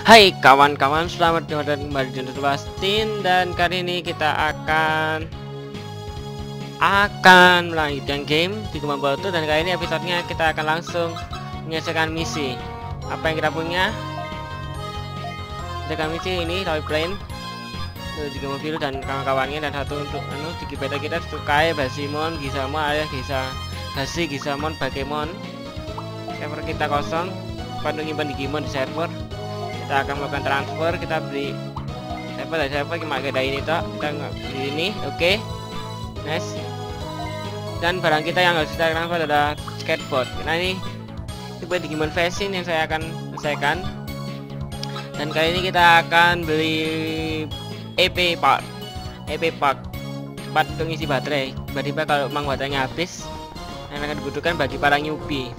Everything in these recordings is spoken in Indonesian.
Hai kawan-kawan, selamat datang kembali di Bastin dan kali ini kita akan akan melanjutkan game di Kembang Batu dan kali ini episodenya kita akan langsung menyelesaikan misi. Apa yang kita punya? Menyelesaikan misi ini Toy Plane juga mobil dan kawan-kawannya dan satu untuk anu di beta kita Sukai, Basimon, Gisamon, alias Gisa, Gasi, Gisamon, Bakemon. Server kita kosong, pada nyimpan di server kita akan melakukan transfer kita beli siapa dari siapa kita ada ini toh kita beli ini oke. Okay. nice dan barang kita yang harus kita transfer adalah skateboard. Nah ini tipe Digimon Facing yang saya akan selesaikan. Dan kali ini kita akan beli EP part EP part part pengisi baterai. Tiba-tiba kalau memang baterainya habis yang akan dibutuhkan bagi para newbie.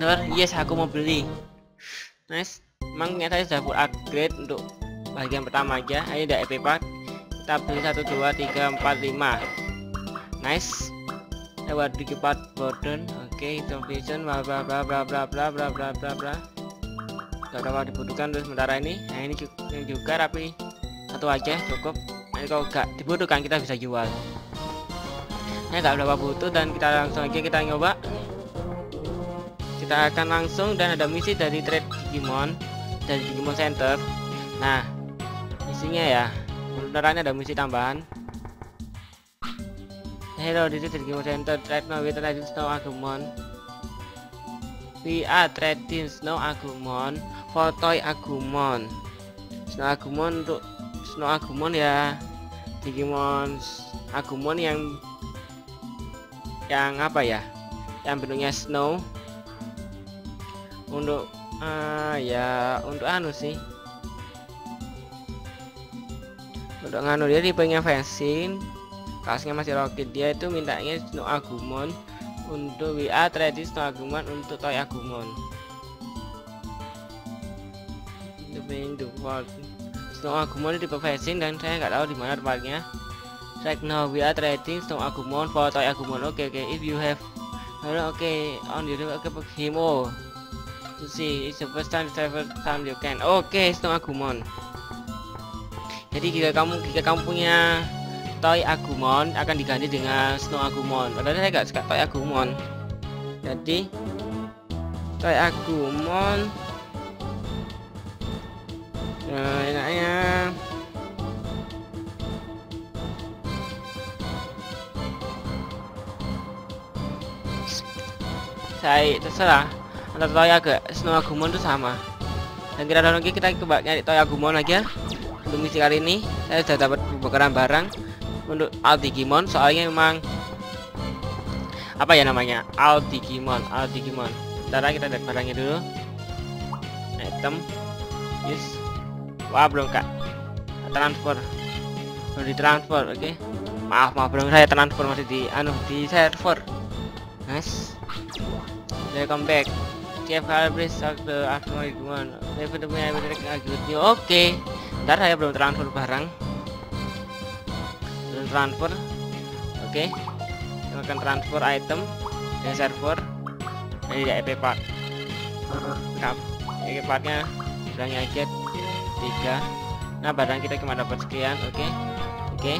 Bener, yes aku mau beli nice emang ternyata sudah full upgrade untuk bagian pertama aja. Ini ada EP pack kita beli 1 2 3 4 5 nice lewat di part burden oke okay, vision bla bla bla bla bla bla bla bla bla bla. Gak berapa dibutuhkan terus sementara ini. Nah ini juga, ini tapi satu aja cukup. Nanti kalau gak dibutuhkan kita bisa jual. Ini gak berapa butuh dan kita langsung aja kita nyoba kita akan langsung dan ada misi dari trade Digimon dari Digimon Center nah misinya ya beneran ada misi tambahan Hello, this is Digimon Center. Right now are trading Snow Agumon. We are trading Snow Agumon for Toy Agumon. Snow Agumon untuk Snow Agumon ya Digimon Agumon yang yang apa ya? Yang bentuknya snow untuk uh, ya untuk anu sih. Untuk nganu dia tipenya fencing kasnya masih rocket dia itu mintanya Snow Agumon. Untuk WA tradis Snow Agumon untuk Toy Agumon. The default Snow Agumon tipe fencing dan saya nggak tahu di mana tempatnya. Right now we are trading Snow Agumon for Toy Agumon. Oke okay, oke okay. if you have oke okay, on the oke okay, him to see it's the first time travel time you can oke okay, Snow Agumon. Jadi jika kamu jika kamu punya Toy Agumon akan diganti dengan Snow Agumon. Padahal saya gak suka Toy Agumon. Jadi Toy Agumon. Nah enaknya. Saya terserah antara Toy agak Snow Agumon itu sama. Dan kita lagi kita coba nyari Toy Agumon aja. Untuk misi kali ini saya sudah dapat pembakaran barang untuk Aldigimon. Soalnya memang apa ya namanya? Aldigimon Aldigimon. Ntar kita lihat barangnya dulu. Item. Yes. Wah belum kak. Transfer. Belum ditransfer oke. Okay. maaf maaf belum. Saya transfer masih di anu di server. Nice welcome back tiap kali stock the aftermarket one never the way agutnya oke. Ntar saya belum transfer barang. Belum transfer. Oke. Kita akan transfer item dari server. Dari EP part. Kap, EP partnya bilangnya aja tiga. Nah barang kita cuma dapat sekian. Oke. Oke.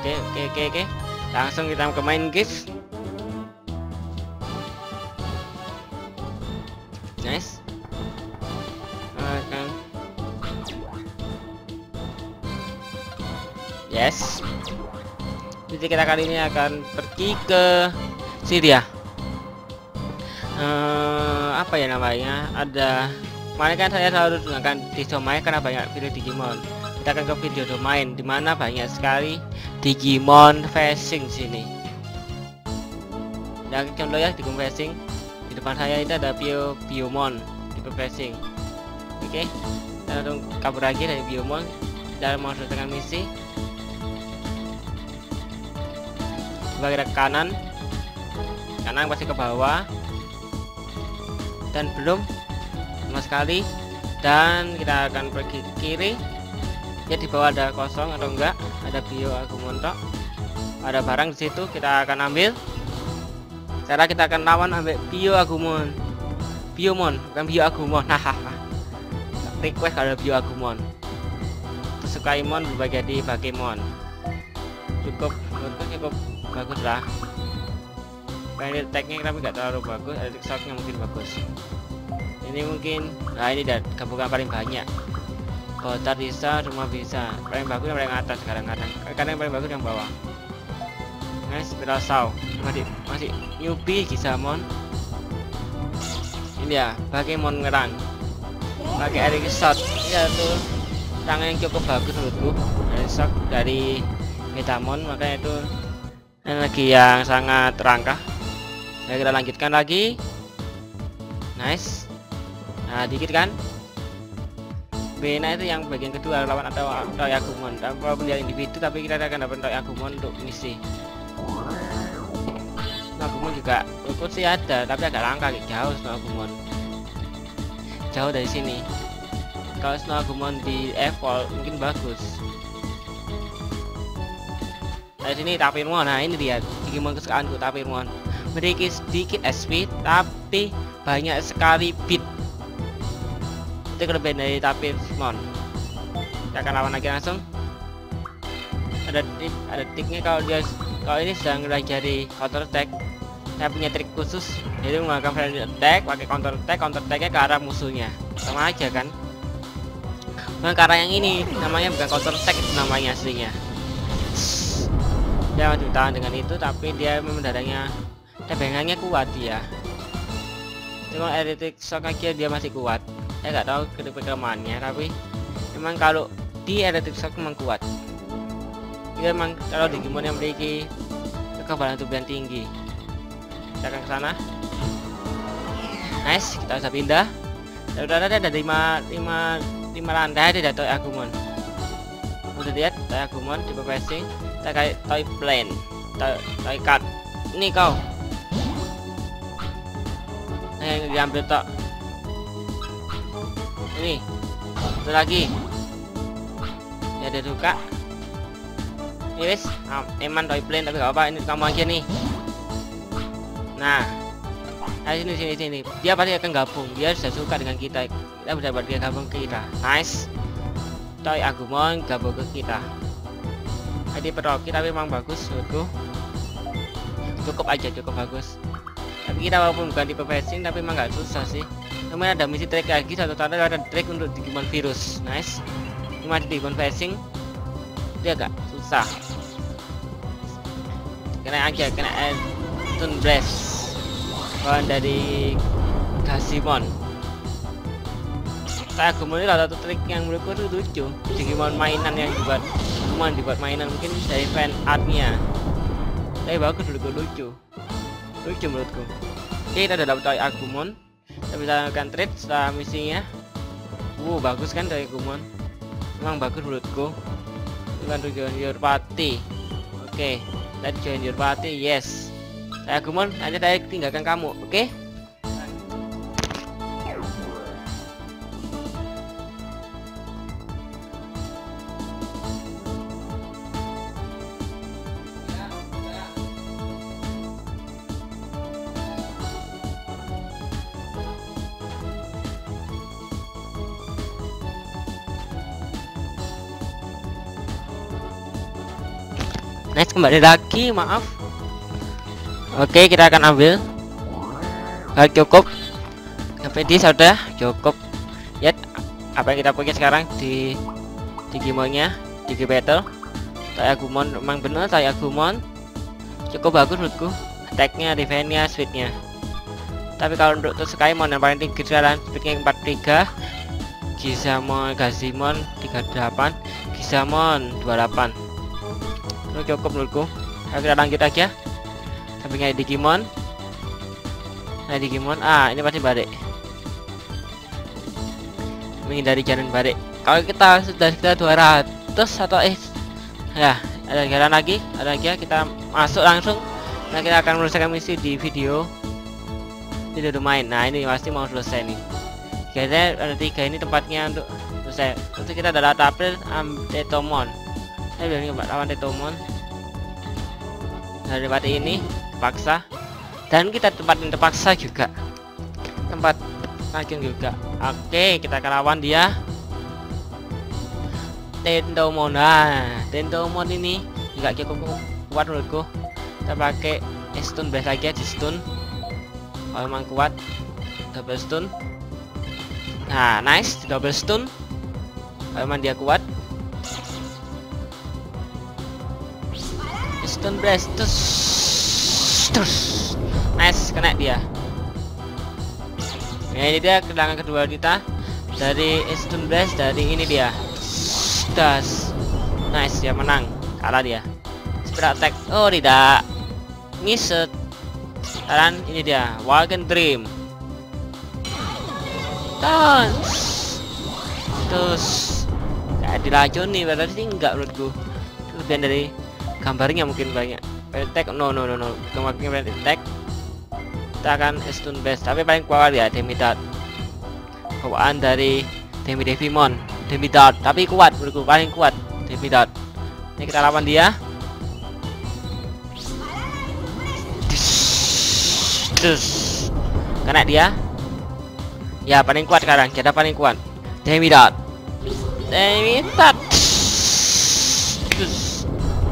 Oke oke oke oke. Langsung kita ke main guys nice. Yes. Jadi kita kali ini akan pergi ke Syria uh, apa ya namanya? Ada kemarin kan saya selalu gunakan di domain karena banyak video Digimon. Kita akan ke video domain di mana banyak sekali Digimon facing sini. Dan contoh ya Digimon facing di depan saya itu ada Bio Biomon tipe facing oke okay. kita langsung kabur lagi dari Biomon dan mau selesaikan misi ke kanan. Kanan pasti ke bawah. Dan belum sama sekali. Dan kita akan pergi kiri. Ya di bawah ada kosong atau enggak? Ada bio agumon tok ada barang di situ kita akan ambil cara kita akan lawan ambil bio agumon. Biomon bukan Bio Agumon. Hahaha. Request kalau Bio Agumon. Mon berubah jadi Bakemon cukup menurutku cukup bagus lah. Pengen tagnya tapi nggak terlalu bagus? Shocknya mungkin bagus. Ini mungkin nah ini dan gabungan paling banyak. Kota bisa rumah bisa. Paling bagus yang paling atas sekarang kadang kadang paling bagus yang bawah nice saw masih masih newbie Gisamon. Ini ya Bakemon ngerang. Pakai Eric Shot. Ya tuh tangan yang cukup bagus menurutku. Eric Shot dari Metamon makanya itu energi yang sangat terangkah ya kita lanjutkan lagi. Nice. Nah dikit kan? Bena itu yang bagian kedua lawan atau Toy Agumon walaupun dia individu tapi kita akan dapat Toy Agumon untuk misi Agumon juga ikut sih ada tapi agak langka jauh Snow Agumon jauh dari sini. Kalau Snow Agumon di evolve mungkin bagus. Dari sini Tapirmon nah ini dia Digimon kesukaanku Tapirmon memiliki sedikit SP tapi banyak sekali beat. Itu kelebihan dari Tapirmon kita akan lawan lagi langsung. Ada trik ada triknya kalau dia kalau ini sedang jadi counter attack saya punya trik khusus jadi menggunakan friendly attack pakai counter attack counter attacknya ke arah musuhnya. Sama aja kan? Nah karena yang ini namanya bukan counter attack itu namanya aslinya. Dia masih tahan dengan itu tapi dia memang dadanya tebengannya kuat dia. Cuma electric shock aja dia masih kuat. Saya nggak tahu kelemahannya tapi memang kalau di electric shock memang kuat dia memang kalau Digimon yang memiliki kekebalan tubuh yang tinggi. Kita akan ke sana. Nice kita bisa pindah. Dan udah ada ada lima lima lima lantai ada toy Agumon udah lihat toy Agumon coba pressing kita kayak toy plane toy, toy cut ini kau. Yang diambil tok. Ini. Satu lagi. Ya ada suka ini wis eman toy plane tapi gak apa ini kamu aja nih. Nah nah sini sini sini. Dia pasti akan gabung dia sudah suka dengan kita. Kita bisa buat dia gabung ke kita. Nice. Toy agumon gabung ke kita. Jadi peroki tapi memang bagus menurutku. Cukup aja cukup bagus. Tapi kita walaupun bukan tipe passing tapi memang nggak susah sih. Kemudian ada misi track lagi satu tanda ada track untuk Digimon virus. Nice. Cuma di Digimon passing dia agak susah kena aja kena Stone Blast kawan dari Gasimon. Saya Agumon ini satu trik yang menurutku itu lucu. Digimon mainan yang dibuat Digimon dibuat mainan mungkin dari fan artnya. Tapi bagus menurutku lucu. Lucu menurutku. Oke kita udah dapat Agumon. Kita bisa lakukan trade setelah misinya. Wow bagus kan dari Gumon memang bagus menurutku dengan tujuan your party oke okay. join your party yes saya Gumon hanya saya tinggalkan kamu oke okay? Kembali lagi maaf. Oke kita akan ambil. Hal cukup. Di sudah cukup. Ya apa yang kita punya sekarang di Digimonnya? Digi Battle saya Agumon memang benar saya Agumon Cukup bagus menurutku. Attacknya, defense-nya, speednya. Tapi kalau untuk Skymon yang paling tinggi sekarang Speednya 43 Gizamon, Gazimon 38 Gizamon 28 itu cukup menurutku. Ayo kita lanjut aja sampingnya Digimon. Nah Digimon. Ah ini pasti balik. Menghindari jalan balik. Kalau kita sudah kita 200 atau eh ya ada jalan lagi ada lagi ya kita masuk langsung. Nah kita akan menyelesaikan misi di video. Video domain. Nah ini pasti mau selesai nih. Kayaknya ada tiga ini tempatnya untuk selesai. Untuk kita adalah tapir amtetomon saya bilang lawan Tetomon dari tempat ini terpaksa. Dan kita tempat yang terpaksa juga. Tempat racun juga. Oke kita ke lawan dia. Tendomon nah Tendomon ini nggak cukup kuat menurutku. Kita pakai stun base lagi di stun. Kalau memang kuat double stun. Nah nice double stun. Kalau memang dia kuat stun blast terus. Terus nice kena dia. Nah ini dia kedangan kedua kita dari stun blast dari ini dia. Das nice dia menang. Kalah dia. Speed attack. Oh tidak. Miset sekarang ini dia. Wagon Dream. Dance terus. Kayak diracuni padahal sih enggak menurutku. Kemudian dari gambarnya mungkin banyak. Attack no no no no. Kemarin attack kita akan stun best tapi paling kuat ya Demidat bawaan dari Demi Devimon. Tapi kuat menurutku. Paling kuat Demidat ini kita lawan dia. Kena dia. Ya paling kuat sekarang. Kita paling kuat. Demidat Demidat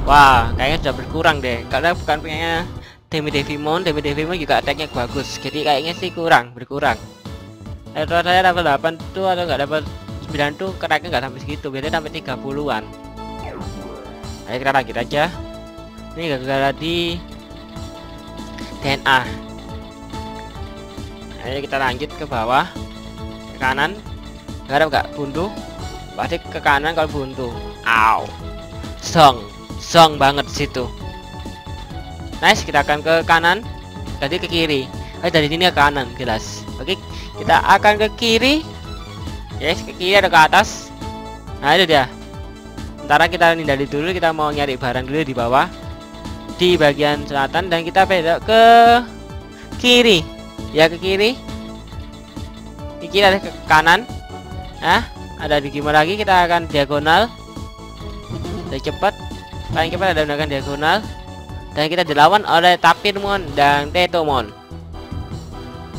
Wah, kayaknya sudah berkurang deh. Karena bukan punya Demi Devimon, Demi Devimon juga attacknya bagus. Jadi kayaknya sih kurang, berkurang. Atau saya dapat 8 tuh atau nggak dapat 9 tuh keraknya nggak sampai segitu, biasanya sampai 30-an. Ayo kita lanjut aja. Ini gara-gara di DNA. Ayo kita lanjut ke bawah, ke kanan. Garap nggak buntu? Pasti ke kanan kalau buntu. Aw. Song song banget situ. Nice kita akan ke kanan tadi ke kiri. Eh dari sini ke kanan jelas. Oke kita akan ke kiri. Yes ke kiri ada ke atas. Nah itu dia. Sementara kita nindali dulu kita mau nyari barang dulu di bawah. Di bagian selatan dan kita belok ke kiri. Ya ke kiri. Di kiri ada ke kanan. Nah ada di gimana lagi kita akan diagonal. Lebih cepat paling cepat ada menggunakan diagonal. Dan kita dilawan oleh Tapirmon dan Tetomon.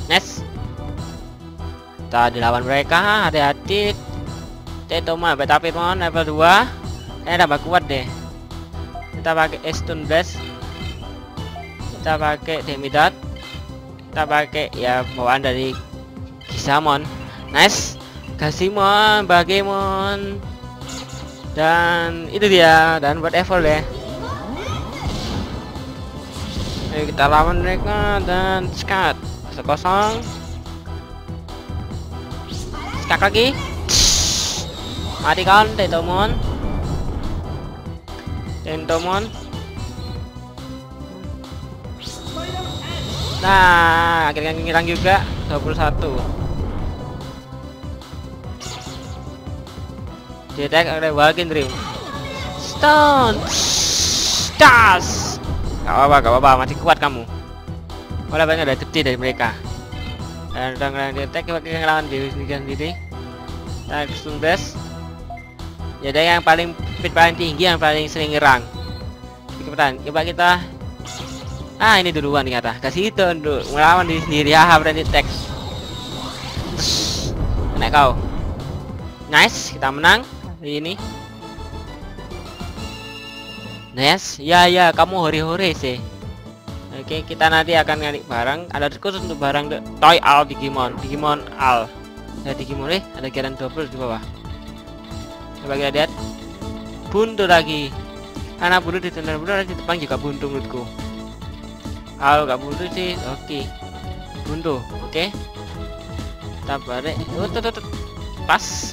Next. Kita dilawan mereka hati-hati. Tetomon sampai Tapirmon level 2 kayaknya tambah kuat deh. Kita pakai Stun Blast. Kita pakai Demidot kita pakai ya bawaan dari Gisamon. Nice Gasimon Bagemon dan itu dia dan whatever deh ayo kita lawan mereka dan skat. Sekosong skat lagi. Mati kan Tentomon? Tentomon? Nah akhirnya ngilang juga. 21 Detect oleh Walking Dream. Stone. Stars. Gak apa-apa, gak apa-apa, masih kuat kamu. Oleh banyak ada gede dari mereka. Dan udah ngelawan detect pakai ngelawan diri sendiri sendiri. Dan stone best. Jadi yang paling speed paling tinggi yang paling sering nyerang. Cepetan, coba kita Ah ini duluan ternyata kasih itu untuk melawan diri sendiri ya berani teks Kena kau Nice kita menang ini Nice, ya ya kamu hore-hore sih. Oke, kita nanti akan nyari barang. Ada khusus untuk barang Toy Al Digimon, Digimon Al. Ya Digimon eh, ada geran double di bawah. Coba kita lihat. Buntu lagi. Karena buntu di tengah buntu di depan juga buntu menurutku. Al gak buntu sih, oke. Buntu, oke. Kita balik. Oh, tuh, tuh, tuh. Pas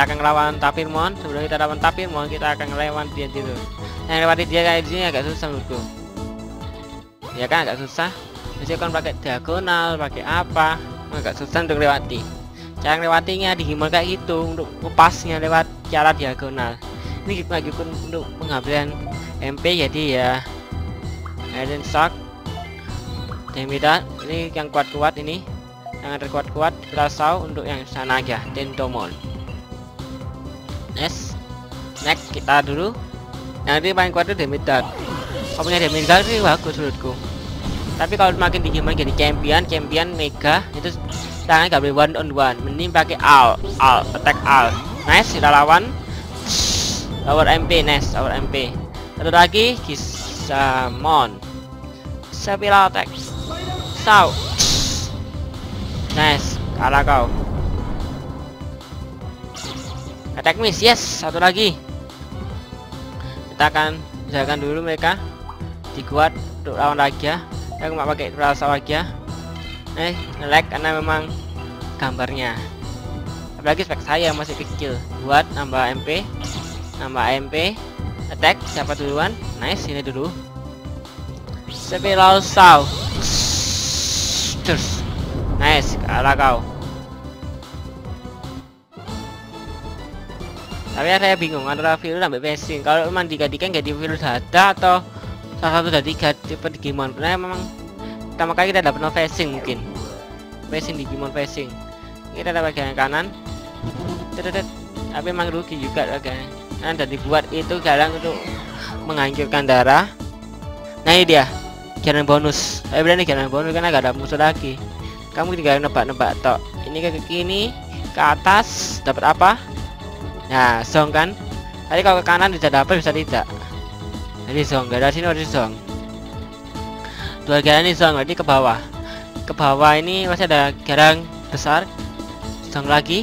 kita akan ngelawan Tapirmon sebelum kita lawan Tapirmon kita akan ngelawan dia dulu. Nah lewati dia kayak gini agak susah menurutku. Ya kan agak susah. Jadi kan pakai diagonal pakai apa? Agak susah untuk lewati. Cara lewatinya di gimana kayak gitu untuk ngepasnya lewat cara diagonal. Ini lagi pun untuk pengambilan MP jadi ya Iron Shock Demida ini yang kuat-kuat ini. Yang ada kuat-kuat Brasau untuk yang sana aja Tentomon yes. Next kita dulu. Ini paling kuat itu damage dart kalau punya damage dart sih bagus menurutku. Tapi kalau makin tinggi makin jadi champion champion mega itu tangan gak boleh one on one. Mending pakai al al attack al nice kita lawan. Power MP nice power MP satu lagi Kisamon. Sepila attack? Sau. Nice kalah kau Attack miss yes satu lagi. Kita akan misalkan dulu mereka dikuat untuk lawan lagi ya saya cuma pakai rasa lagi ya eh lag karena memang gambarnya. Apalagi spek saya masih kecil. Buat nambah MP nambah MP attack siapa duluan? Nice ini dulu. Saw terus. Nice kalah kau tapi ya saya bingung antara virus sampai passing. Kalau memang digantikan jadi virus data atau salah satu dari tiga tipe Digimon karena memang pertama kali kita dapat no facing mungkin. Facing Digimon facing kita dapat bagian kanan. Tetetet. tapi memang rugi juga agaknya kan dan dibuat itu galang untuk menghancurkan darah. Nah ini dia. Jalan bonus. Saya berani jalan bonus karena gak ada musuh lagi. Kamu tinggal nebak-nebak tok. Ini ke kiri ke atas dapat apa Nah, song kan. Tadi kalau ke kanan bisa dapat bisa tidak. Jadi song, dari sini harus song. Dua garang ini song, berarti ke bawah. Ke bawah ini masih ada garang besar. Song lagi.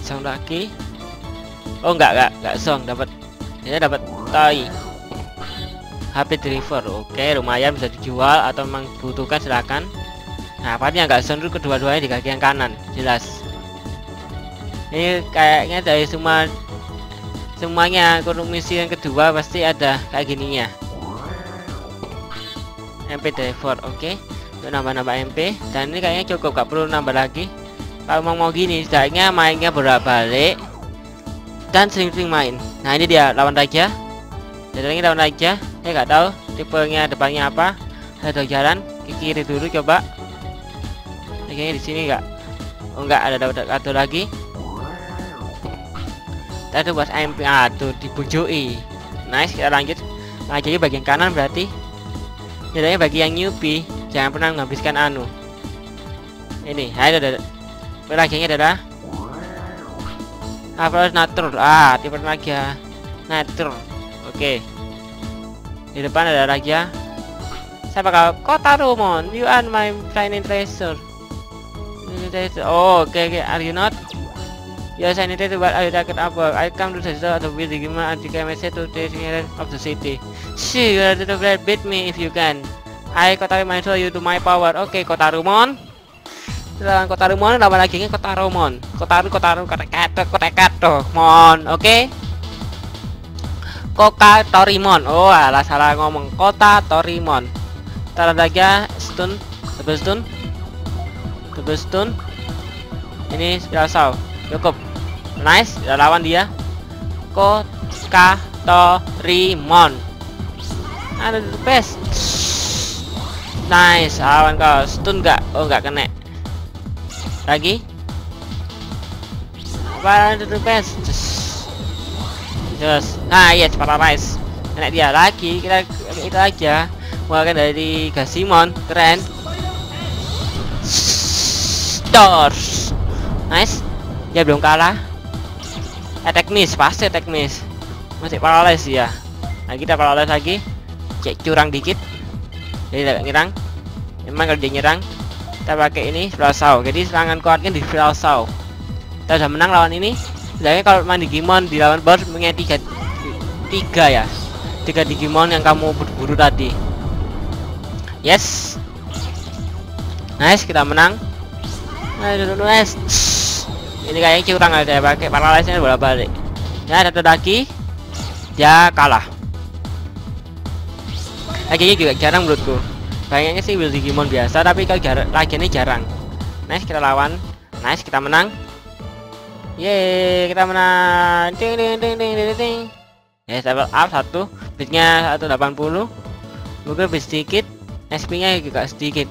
Song lagi. Oh enggak enggak enggak song dapat. Ini dapat tai. HP driver. Oke, lumayan bisa dijual atau memang butuhkan silakan. Nah, yang enggak song kedua-duanya di kaki yang kanan, jelas ini kayaknya dari semua semuanya kurung misi yang kedua pasti ada kayak gininya. MP driver oke. Okay. untuk nambah-nambah MP dan ini kayaknya cukup gak perlu nambah lagi. Kalau mau mau gini setidaknya mainnya berat balik dan sering-sering main. Nah ini dia lawan raja. Jadi lawan raja. Saya nggak tahu tipenya depannya apa. Ada jalan ke kiri dulu coba. Kayaknya di sini enggak oh enggak ada dapat kartu lagi kita buat MP tuh dibujui nice kita lanjut. Lagi bagian kanan berarti. Jadinya bagi yang newbie jangan pernah menghabiskan anu. Ini ayo ada lagi adalah Harus natur ah tipe ya. Natur oke. Di depan ada lagi ya. Saya bakal kota Rumon you are my flying treasure. Oh oke okay, okay. are you not Yes, I needed to but I jacket up work. I come to the center of the building and the camera set to the center of the city. See, you are the beat me if you can. I might show you to my power. Oke, okay, Kotarumon. Lawan Kotarumon lawan lagi ini Kotarumon. Kotaru Kotaru kota kato kota kato. Mon, oke. Okay? Koka Torimon. Oh, alah salah ngomong. Kota Torimon. Tar lagi ya, stun, double stun. Double stun. Ini spiral saw cukup. Nice. Kita lawan dia. Rimon ada the best. Nice. Lawan kau. Stun gak oh nggak kena. Lagi? Apa the best. Just nah iya yes, nice kena dia lagi. Kita itu aja. Mulai dari Gasimon. Keren. Stars. Nice ya belum kalah. Attack miss pasti miss. Masih paralyze ya. Nah kita paralyze lagi. Cek curang dikit. Jadi tidak nyerang. Memang kalau dia nyerang kita pakai ini Flasau jadi serangan kuatnya di Flasau kita sudah menang lawan ini. Sebenarnya kalau main Digimon di lawan boss punya tiga tiga ya. Tiga Digimon yang kamu buru-buru tadi. Yes. Nice kita menang. Nice ini kayaknya curang ada pakai paralyze nya bola balik ya satu lagi. Dia kalah. Lagi juga jarang menurutku. Kayaknya sih build Digimon biasa tapi kalau lagi ini jarang. Nice kita lawan. Nice kita menang. Yeay kita menang. Ding ding ding ding ding ding ya level up satu. Bitnya 180 mungkin lebih sedikit. SP nya juga sedikit.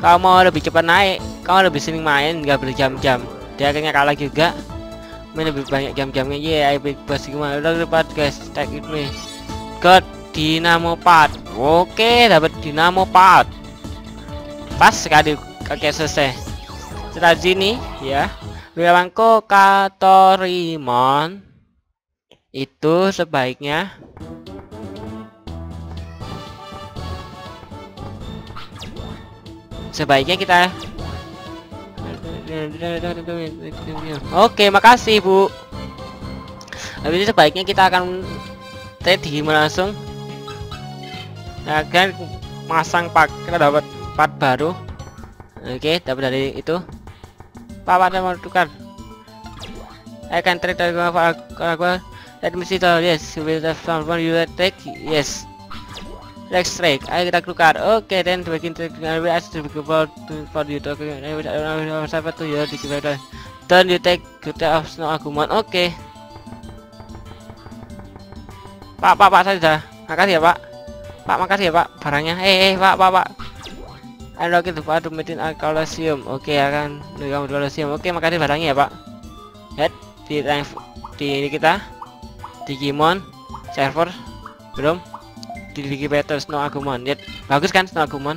Kalau mau lebih cepat naik kalau lebih sering main nggak berjam-jam dia akhirnya kalah juga. Main lebih banyak jam-jamnya. Yeah I big boss gimana? Udah lepas guys take it me. God dinamo pad. Oke dapat dinamo pad. Pas sekali. Oke selesai. Setelah sini ya. Wilamangko Katorimon itu sebaiknya. Sebaiknya kita oke makasih bu. Habis itu sebaiknya kita akan tadi langsung. Nah kan masang pak kita dapat part baru. Oke dapat dari itu. Pak mau tukar I can trade dari gua gua me see the yes will the someone you take yes Rex strike, ayo kita tukar. Oke, okay, then begin to we ask to for for you to tuh ya di kita. Then you take good of snow argument. Oke. Okay. Pak, Pak, Pak saja. Makasih ya, Pak. Pak, makasih ya, Pak. Barangnya. Eh, eh, Pak, Pak, Pak. Unlock itu Pak meeting Colosseum. Oke, okay, akan kamu Colosseum. Oke, okay, makasih barangnya ya, Pak. Head di di, di kita Digimon server belum di better Snow Agumon ya bagus kan Snow Agumon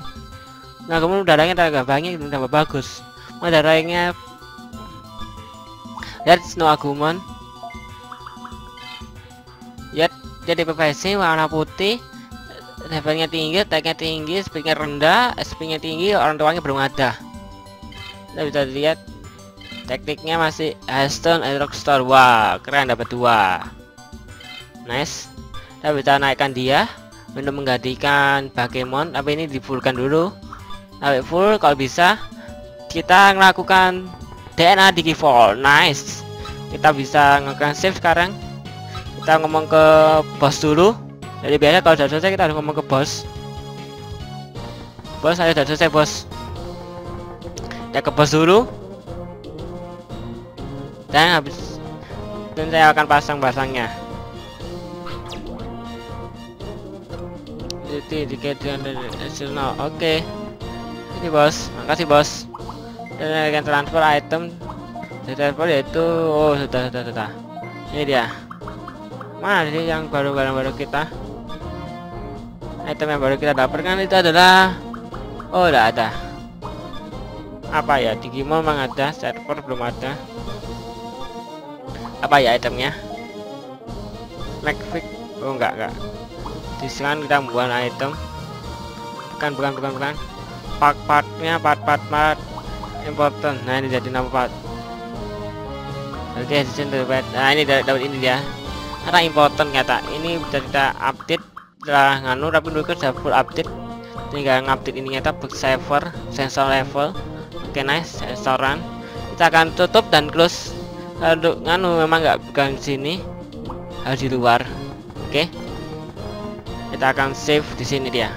Snow Agumon udaranya agak banyak tambah bagus udaranya lihat Snow Agumon ya jadi PPC warna putih levelnya tinggi, tagnya tinggi, speednya rendah, speednya tinggi, orang tuanya belum ada. Kita bisa lihat tekniknya masih Aston and Rockstar. Wah, keren dapat dua. Nice. Kita bisa naikkan dia untuk menggantikan Pokemon. Tapi ini? Di fullkan dulu. Sampai full kalau bisa. Kita melakukan DNA di Fall nice. Kita bisa ngelakukan save sekarang. Kita ngomong ke bos dulu. Jadi biasa kalau sudah selesai kita harus ngomong ke bos. Bos saya sudah selesai bos. Kita ke bos dulu. Dan habis dan saya akan pasang basangnya Activity additional oke. Okay. ini bos. Makasih bos. Dan akan transfer item transfer yaitu oh sudah sudah sudah. Ini dia. Mana sih yang baru barang baru kita? Item yang baru kita dapatkan itu adalah oh udah ada. Apa ya? Digimon memang ada server belum ada. Apa ya itemnya? Magfix oh enggak enggak diskon kita membuat item. Bukan bukan bukan bukan. Part partnya part part part. Important. Nah ini jadi nama part. Oke okay, nah ini dapat ini dia. Karena important kata. Ini bisa kita update. Setelah nganu tapi dulu sudah full update. Tinggal ngupdate ini nyata bug server sensor level. Oke nice. Sensoran kita akan tutup dan close. Untuk nganu memang nggak bukan sini. Harus di luar. Oke. okay kita akan save di sini dia.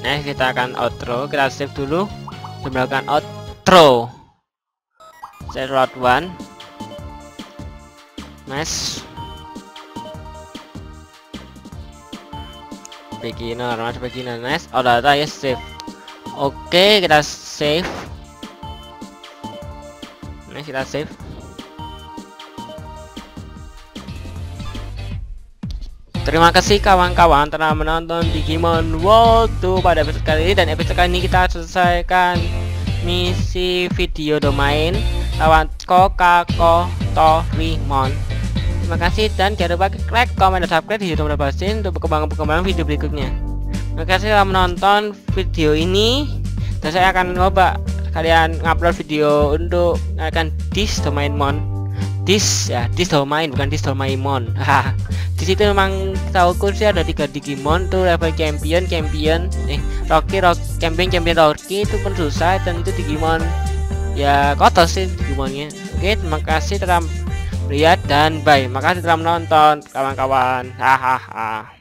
Nah kita akan outro. Kita save dulu. Melakukan outro. Set route 1 nice beginner mas beginner nice oh data ya save oke kita save nah kita save Terima kasih kawan-kawan telah menonton Digimon World 2 pada episode kali ini. Dan episode kali ini kita selesaikan misi video domain lawan Kokako Torimon. Terima kasih dan jangan lupa like, komen, dan subscribe di YouTube Basin untuk perkembangan-perkembangan video berikutnya. Terima kasih telah menonton video ini. Dan saya akan coba kalian ngupload video untuk akan dis domain mon. Dis ya dis domain bukan dis domain mon. Di situ memang tahu sih ada tiga Digimon tuh level champion champion. Eh Rocky Rock champion champion Rocky itu pun susah dan itu Digimon. Ya kotor sih Digimonnya. Oke terima kasih telah melihat dan bye makasih telah menonton kawan-kawan. Hahaha